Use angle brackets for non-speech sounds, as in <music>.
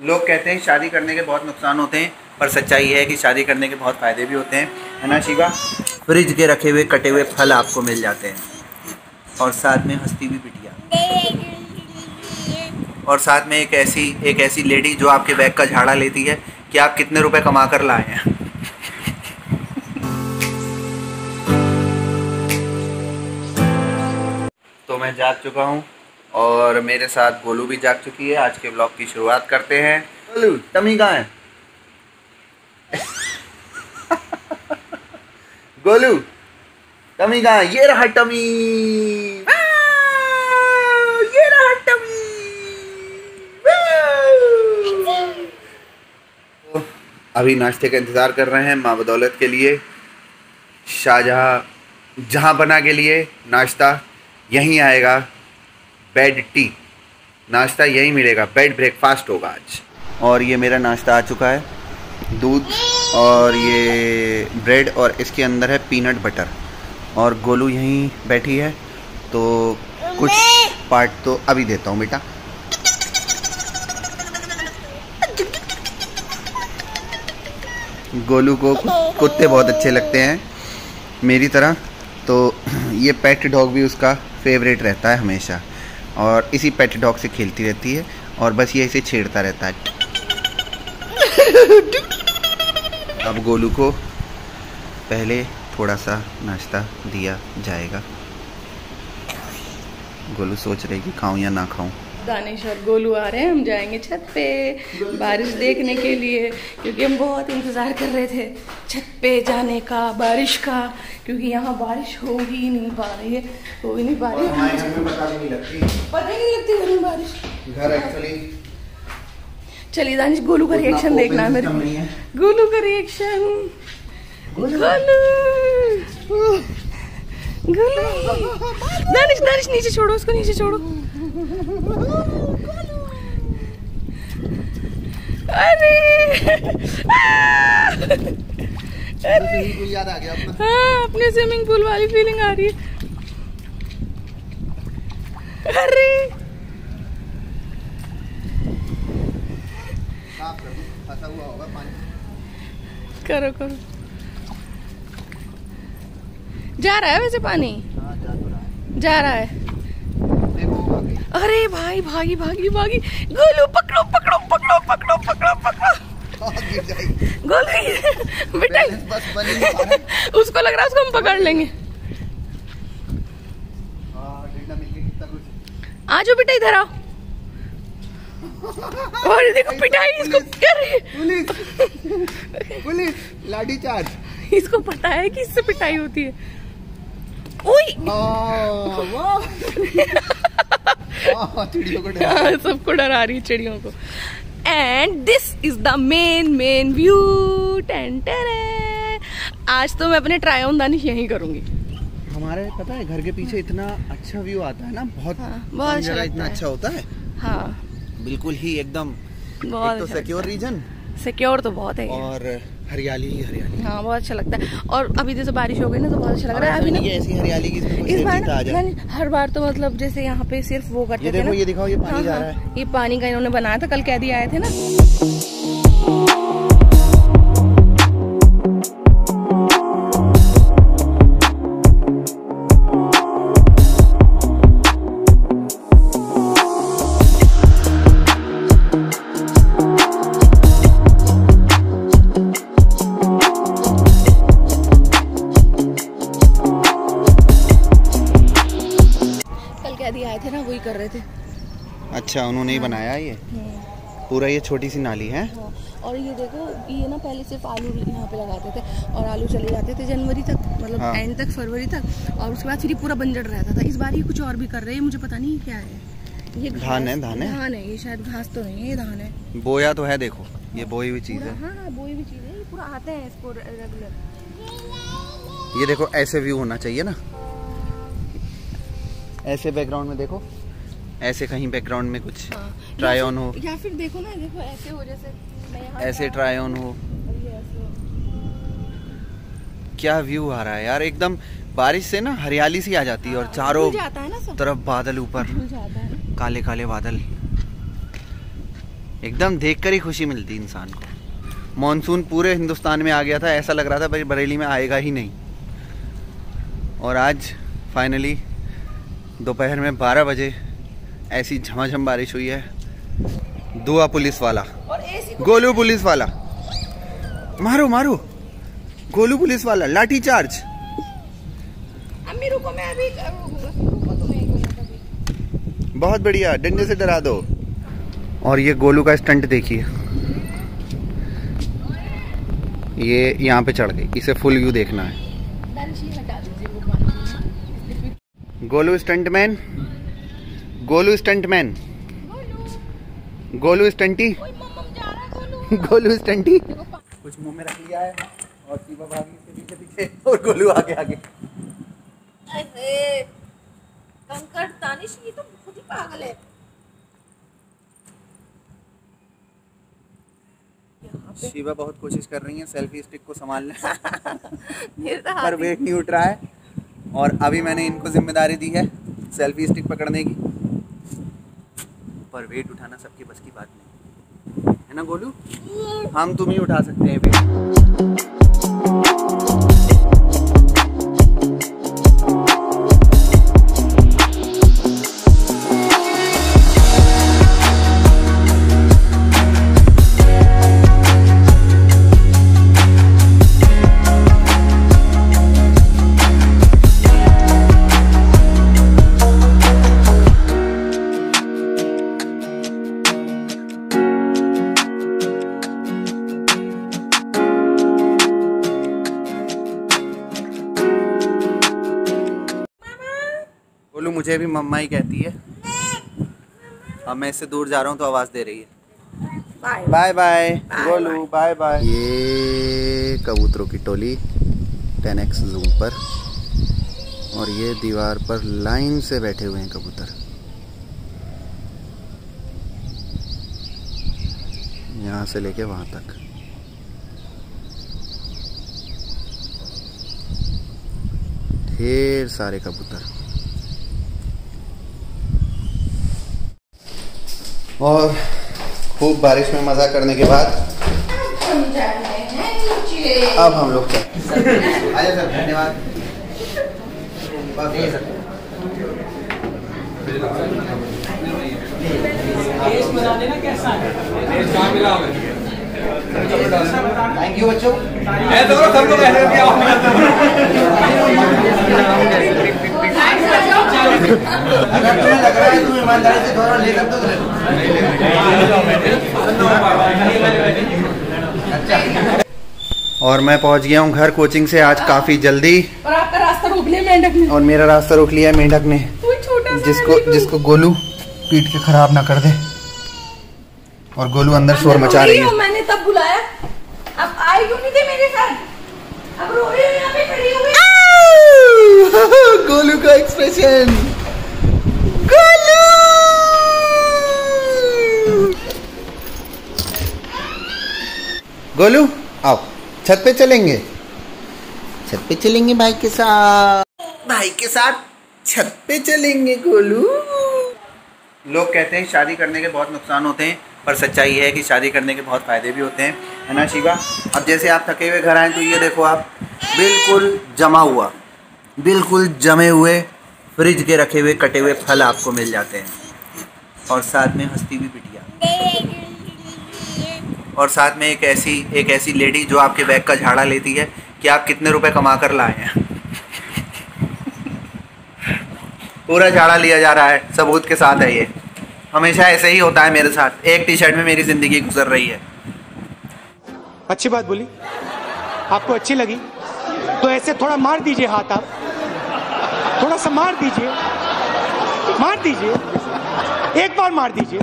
लोग कहते हैं शादी करने के बहुत नुकसान होते हैं, पर सच्चाई है कि शादी करने के बहुत फ़ायदे भी होते हैं। है ना शिवा? फ्रिज के रखे हुए, कटे हुए फल आपको मिल जाते हैं। और साथ में हस्ती भी बिटिया और साथ में एक ऐसी एक ऐसी लेडी जो आपके बैग का झाड़ा लेती है कि आप कितने रुपए कमा कर लाए हैं। तो मैं जा चुका हूँ। और मेरे साथ गोलू भी जाग चुकी है। आज के ब्लॉग की शुरुआत करते हैं। गोलू, टमी कहाँ है? <laughs> गोलू, टमी कहाँ ये रहा टमी। ये रहा टमी। तो अभी नाश्ते का इंतज़ार कर रहे हैं माँ बदौलत के लिए, शाहजहाँ जहाँ बना के लिए नाश्ता यहीं आएगा। Bed tea. नाश्ता यही मिलेगा। बेड ब्रेकफास्ट होगा आज। और ये मेरा नाश्ता आ चुका है। दूध और ये ब्रेड और इसके अंदर है पीनट बटर। और गोलू यहीं बैठी है। तो कुछ पार्ट तो अभी देता हूँ बेटा। गोलू को कुत्ते बहुत अच्छे लगते हैं, मेरी तरह। तो ये पेट डॉग भी उसका फेवरेट रहता है हमेशा। और इसी पेट डॉग से खेलती रहती है और बस ये इसे छेड़ता रहता है। अब गोलू को पहले थोड़ा सा नाश्ता दिया जाएगा। गोलू सोच रही कि खाऊं या ना खाऊं। दानिश और गोलू आ रहे हैं हम जाएँगे छत पे बारिश देखने के लिए क्योंकि हम बहुत इंतज़ार कर रहे थे छत पे जाने का बारिश का क्योंकि यहाँ बारिश हो ही नहीं पा रही है हो ही नहीं पा रही है। पता नहीं लगती। ही नहीं लगती घर में बारिश। घर एक्चुअली चलिए दानिश गोलू का रिएक्शन देखना है मेरे गोलू का रिएक्शन गोलू। <laughs> गोलू। दानिश दानिश नीचे छोड़ो उसको नीचे छोड़ो। अरे! अरे! याद आ गया अपना। हाँ अपने स्विमिंग पूल वाली फीलिंग आ रही है। अरे! कर करो जा रहा है वैसे पानी? हाँ जा तो रहा है जा रहा है देखो आ गई अरे भाई भागी भागी भागी। गोलू पकड़ो पकड़ो पकड़ो पकड़ो पकड़ो पकड़ो। हाँ, गोलू बेटा ही है। उसको लग रहा है उसको हम पकड़ लेंगे। हाँ, आ जाओ बेटा इधर आओ। और देखो पिटाई इसको कर रही पुलिस। पुलिस लाठी चार्ज। इसको पता है कि इससे पिटाई होती है। ओए! सबको डरा रही है चिड़ियों को। And this is the main main view ten आज तो मैं अपने ट्राई ऑन दानिश यही करूँगी। हमारे पता है घर के पीछे इतना अच्छा व्यू आता है ना बहुत हाँ, बहुत अच्छा इतना है। अच्छा होता है। हाँ। बिल्कुल ही एकदम बहुत एक तो अच्छा सिक्योर रीजन सिक्योर तो बहुत है और हरियाली ही हरियाली हाँ। बहुत अच्छा लगता है। और अभी जैसे बारिश हो गई ना तो बहुत अच्छा लग रहा है। अभी ना ऐसी हरियाली की इस बार ना हर बार तो मतलब जैसे यहाँ पे सिर्फ़ वो करते ये थे ना। ये दिखाओ ये पानी हाँ, जा रहा है। ये पानी का इन्होंने बनाया था कल कैदी आए थे ना। कैदी आए थे ना वही कर रहे थे। अच्छा उन्होंने ही बनाया ये? हम्म, पूरा ये छोटी सी नाली है? हाँ। और ये देखो ये ना पहले सिर्फ़ आलू यहाँ पे लगाते थे और आलू चले जाते थे जनवरी तक मतलब हाँ। एंड तक फरवरी तक। और उसके बाद फिर पूरा बंजर रहता था। इस बार ये कुछ और भी कर रहे हैं मुझे पता नहीं क्या है। ये धान है, धान है? धान है ये शायद घास तो नहीं है ये धान है। बोया तो है देखो ये बोई हुई चीज़ है। हाँ हाँ बोई भी चीज़ है ये पूरा आते हैं इसको रेगुलर ये देखो ऐसे व्यू होना चाहिए ना। ऐसे बैकग्राउंड में देखो। ऐसे कहीं बैकग्राउंड में कुछ हाँ। ट्राई ऑन हो। या फिर देखो ना देखो ऐसे हो जैसे मैं ऐसे ट्राई ऑन हो। क्या व्यू आ रहा है यार? एकदम बारिश से ना हरियाली सी आ जाती है और हाँ, चारों तरफ़ बादल ऊपर। काले काले बादल। एकदम देखकर ही खुशी मिलती इंसान को। मानसून पूरे हिंदुस्तान में आ गया था ऐसा लग रहा था भाई बरेली में आएगा ही नहीं। और आज फाइनली दोपहर में 12 बजे ऐसी झमाझम बारिश हुई है। दुआ पुलिस वाला। गोलू पुलिस वाला। मारो मारो। गोलू पुलिस वाला लाठी चार्ज अम्मी रुको मैं अभी रुको अभी। बहुत बढ़िया डंडे से डरा दो। और ये गोलू का स्टंट देखिए। ये यहाँ पे चढ़ गई इसे फुल व्यू देखना है डंशी हटा दीजिए वो पानी गोलू स्टंटमैन। गोलू स्टंटमैन। गोलू स्टंटी। गोलू स्टंटी। कुछ मुँह में रख लिया है और सीमा भागी इसके पीछे पीछे और गोलू आगे आगे। अरे कंकड़ तानिश ये तो खुद ही पागल है। शिवा बहुत कोशिश कर रही है सेल्फी स्टिक को संभालने। <laughs> तो पर वेट नहीं उठ रहा है। और अभी मैंने इनको ज़िम्मेदारी दी है सेल्फी स्टिक पकड़ने की। पर वेट उठाना सबके बस की बात नहीं। है ना गोलू? हम तुम ही उठा सकते हैं वेट मुझे भी मम्मा ही कहती है। अब मैं इससे दूर जा रहा हूँ तो आवाज़ दे रही है। Bye bye Golu bye bye ये कबूतरों की टोली 10x जूम पर और ये दीवार पर लाइन से बैठे हुए हैं कबूतर। यहाँ से लेके वहाँ तक। ढेर सारे कबूतर। और खूब बारिश में मज़ा करने के बाद हैं अब हम लोग सर धन्यवाद। ये थैंक यू बच्चों। <laughs> <laughs> अगर तुम्हें लग रहा है तुम ईमानदारी से थोड़ा लेकर तो और मैं पहुँच गया हूँ घर कोचिंग से आज काफ़ी जल्दी। और आपका रास्ता रोक लिया मेंढक ने। और मेरा रास्ता रोक लिया मेंढक ने। जिसको जिसको गोलू पीट के खराब ना कर दे। और गोलू अंदर शोर मचा रही है। मैंने तब बुलाया। अब आई क्यों नहीं थे मेरे साथ? अब रो रही हो यहाँ पे खड़ी हो गई। गोलू का एक्सप्रेशन गोलू गोलू आओ, छत पे चलेंगे। छत पे चलेंगे भाई के साथ। भाई के साथ छत पे चलेंगे, गोलू। लोग कहते हैं शादी करने के बहुत नुकसान होते हैं, पर सच्चाई है कि शादी करने के बहुत फ़ायदे भी होते हैं। है ना, शिवा? अब जैसे आप थके हुए घर आए तो ये देखो आप, बिल्कुल जमा हुआ। बिल्कुल जमे हुए, फ्रिज के रखे हुए, कटे हुए फल आपको मिल जाते हैं। और साथ में हस्ती भी बिटिया और साथ में एक ऐसी एक ऐसी लेडी जो आपके बैग का झाड़ा लेती है कि आप कितने रुपए कमा कर लाए हैं। पूरा झाड़ा लिया जा रहा है, सबूत के साथ है ये। हमेशा ऐसे ही होता है मेरे साथ। एक टी शर्ट में मेरी ज़िंदगी गुजर रही है। अच्छी बात बोली। आपको अच्छी लगी। तो ऐसे थोड़ा मार दीजिए हाथ आप। थोड़ा सा मार दीजिए। मार दीजिए। एक बार मार दीजिए।